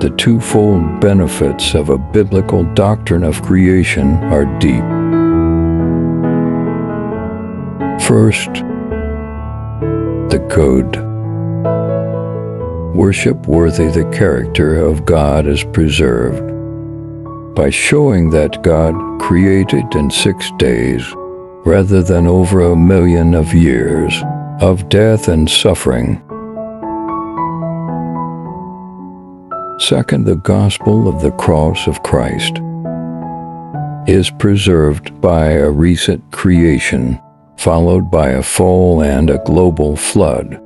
The twofold benefits of a biblical doctrine of creation are deep. First, the code. Worship worthy the character of God is preserved by showing that God created in six days rather than over a million of years of death and suffering. Second, the gospel of the cross of Christ is preserved by a recent creation followed by a fall and a global flood.